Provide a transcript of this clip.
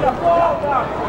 Volta, volta!